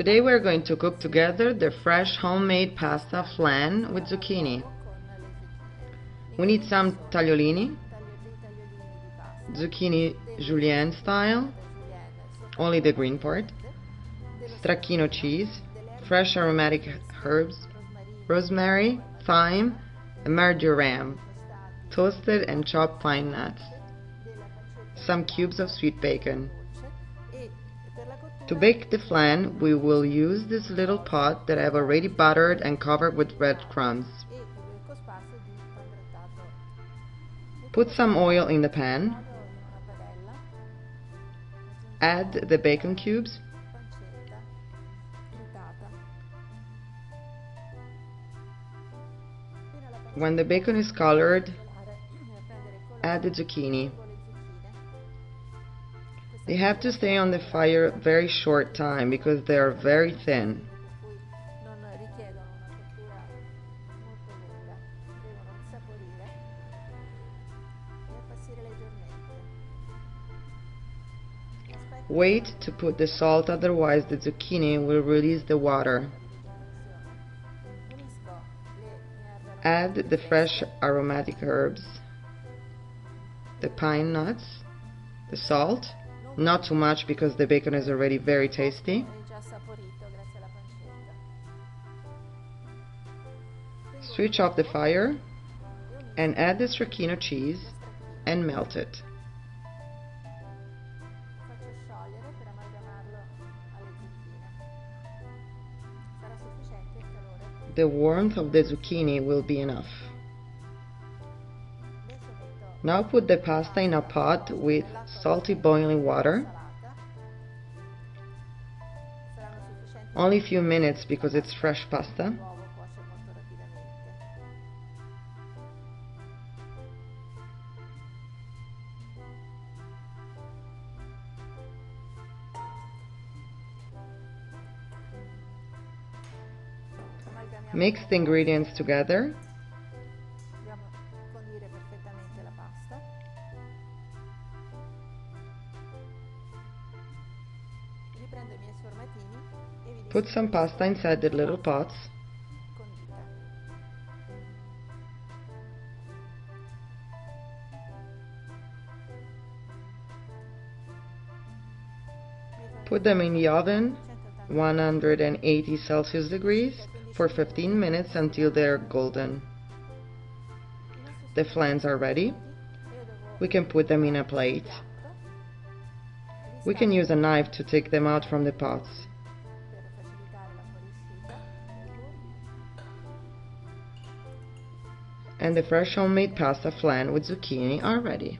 Today we're going to cook together the fresh homemade pasta flan with zucchini. We need some tagliolini, zucchini julienne style, only the green part, stracchino cheese, fresh aromatic herbs, rosemary, thyme, and marjoram, toasted and chopped pine nuts, some cubes of sweet bacon. To bake the flan, we will use this little pot that I've already buttered and covered with breadcrumbs. Put some oil in the pan. Add the bacon cubes. When the bacon is colored, add the zucchini. They have to stay on the fire very short time because they are very thin. Wait to put the salt otherwise the zucchini will release the water. Add the fresh aromatic herbs, the pine nuts, the salt, not too much because the bacon is already very tasty. Switch off the fire and add the stracchino cheese and melt it. The warmth of the zucchini will be enough. Now put the pasta in a pot with salty boiling water. Only a few minutes because it's fresh pasta. Mix the ingredients together. Put some pasta inside the little pots. Put them in the oven 180 Celsius degrees for 15 minutes until they're golden. The flans are ready. We can put them in a plate. We can use a knife to take them out from the pots. And the fresh homemade pasta flan with zucchini are ready.